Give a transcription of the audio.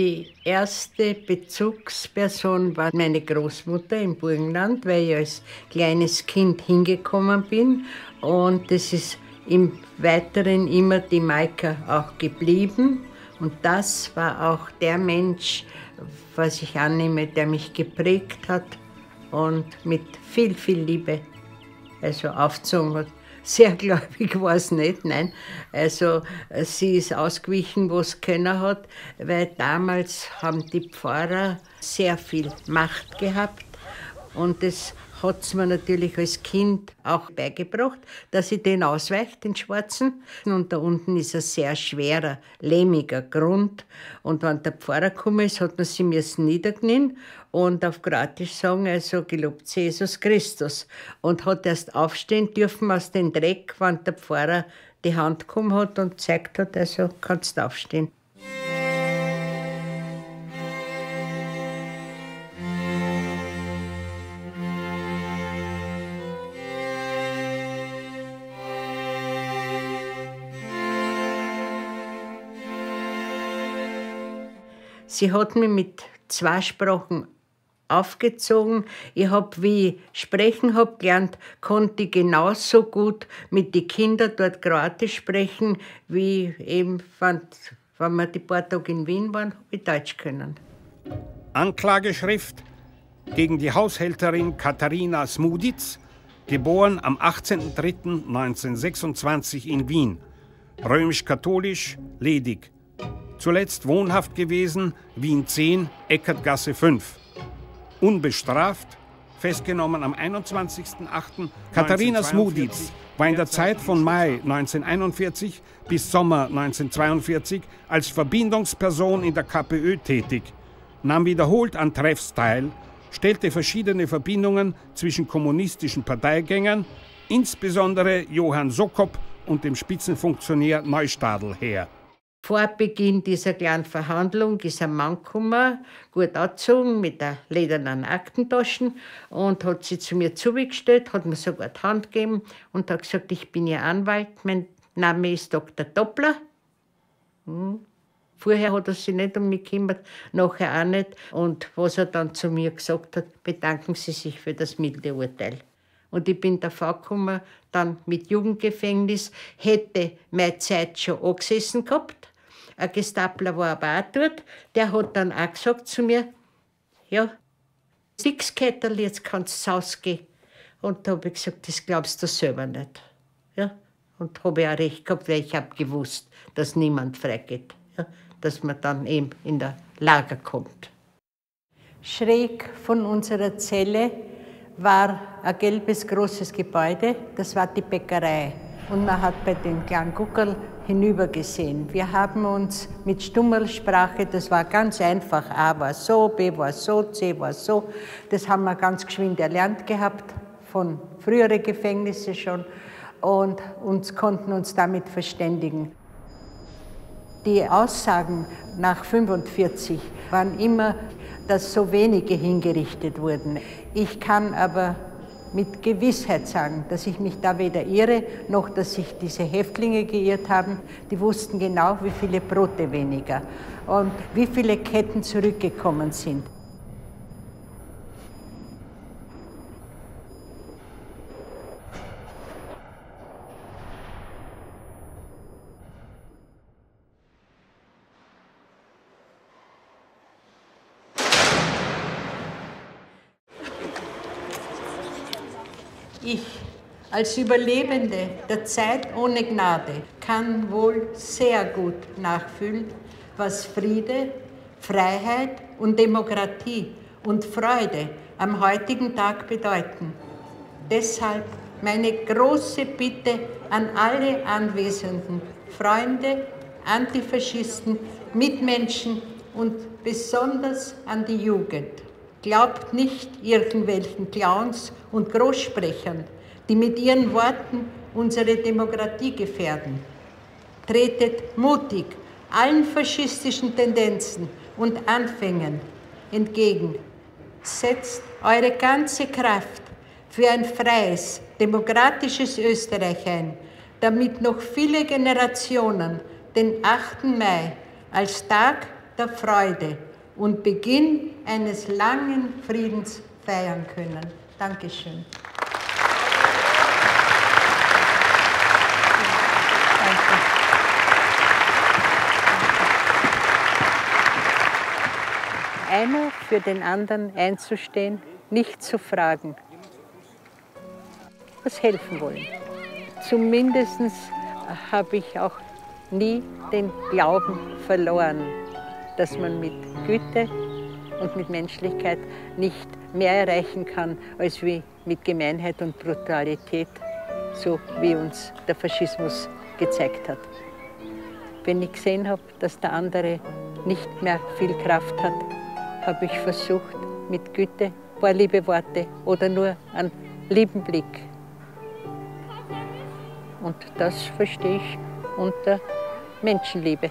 Die erste Bezugsperson war meine Großmutter im Burgenland, weil ich als kleines Kind hingekommen bin. Und das ist im Weiteren immer die Maika auch geblieben. Und das war auch der Mensch, was ich annehme, der mich geprägt hat und mit viel, viel Liebe also aufgezogen hat. Sehr gläubig war es nicht, nein. Also sie ist ausgewichen, wo es können hat, weil damals haben die Pfarrer sehr viel Macht gehabt und das hat es mir natürlich als Kind auch beigebracht, dass ich den ausweiche, den schwarzen. Und da unten ist ein sehr schwerer, lehmiger Grund. Und wenn der Pfarrer gekommen ist, hat man sie müssen niederknien und auf Gratisch sagen, also gelobt Jesus Christus. Und hat erst aufstehen dürfen aus dem Dreck, wenn der Pfarrer die Hand gekommen hat und gezeigt hat, also kannst du aufstehen. Sie hat mich mit zwei Sprachen aufgezogen. Ich habe, wie ich sprechen habe gelernt, konnte ich genauso gut mit den Kindern dort Kroatisch sprechen, wie eben, wenn, wenn wir die paar Tage in Wien waren, habe ich Deutsch können. Anklageschrift gegen die Haushälterin Katharina Smuditz, geboren am 18.03.1926 in Wien, römisch-katholisch, ledig zuletzt wohnhaft gewesen, Wien 10, Eckertgasse 5. Unbestraft, festgenommen am 21.08. Katharina Smuditz war in der Zeit von Mai 1941 bis Sommer 1942 als Verbindungsperson in der KPÖ tätig, nahm wiederholt an Treffs teil, stellte verschiedene Verbindungen zwischen kommunistischen Parteigängern, insbesondere Johann Sokop und dem Spitzenfunktionär Neustadl her. Vor Beginn dieser kleinen Verhandlung ist ein Mann gekommen, gut angezogen, mit der ledernen Aktentaschen und hat sich zu mir zugestellt, hat mir sogar die Hand gegeben und hat gesagt, ich bin Ihr Anwalt, mein Name ist Dr. Doppler. Hm. Vorher hat er sich nicht um mich gekümmert, nachher auch nicht. Und was er dann zu mir gesagt hat, bedanken Sie sich für das milde Urteil. Und ich bin davor gekommen, dann mit Jugendgefängnis, hätte meine Zeit schon angesessen gehabt ein Gestapler war aber auch dort, der hat dann auch gesagt zu mir, ja, nix Kettel, jetzt kannst du rausgehen. Und da habe ich gesagt, das glaubst du selber nicht. Ja? Und habe ich auch recht gehabt, weil ich habe gewusst, dass niemand freigeht. Ja? Dass man dann eben in der Lager kommt. Schräg von unserer Zelle war ein gelbes großes Gebäude, das war die Bäckerei. Und man hat bei den kleinen Guckerl hinübergesehen. Wir haben uns mit Stummelsprache, das war ganz einfach, A war so, B war so, C war so, das haben wir ganz geschwind erlernt gehabt, von früheren Gefängnissen schon, und uns konnten uns damit verständigen. Die Aussagen nach 45 waren immer, dass so wenige hingerichtet wurden. Ich kann aber mit Gewissheit sagen, dass ich mich da weder irre, noch dass sich diese Häftlinge geirrt haben. Die wussten genau, wie viele Brote weniger und wie viele Ketten zurückgekommen sind. Ich als Überlebende der Zeit ohne Gnade kann wohl sehr gut nachfühlen, was Friede, Freiheit und Demokratie und Freude am heutigen Tag bedeuten. Deshalb meine große Bitte an alle Anwesenden, Freunde, Antifaschisten, Mitmenschen und besonders an die Jugend. Glaubt nicht irgendwelchen Clowns und Großsprechern, die mit ihren Worten unsere Demokratie gefährden. Tretet mutig allen faschistischen Tendenzen und Anfängen entgegen. Setzt eure ganze Kraft für ein freies, demokratisches Österreich ein, damit noch viele Generationen den 8. Mai als Tag der Freude und Beginn eines langen Friedens feiern können. Dankeschön. Einer für den anderen einzustehen, nicht zu fragen, was helfen wollen. Zumindest habe ich auch nie den Glauben verloren, dass man mit Güte und mit Menschlichkeit nicht mehr erreichen kann, als wie mit Gemeinheit und Brutalität, so wie uns der Faschismus gezeigt hat. Wenn ich gesehen habe, dass der andere nicht mehr viel Kraft hat, habe ich versucht, mit Güte ein paar liebe Worte oder nur einen lieben Blick. Und das verstehe ich unter Menschenliebe.